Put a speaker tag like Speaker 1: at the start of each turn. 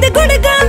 Speaker 1: அது குடுகா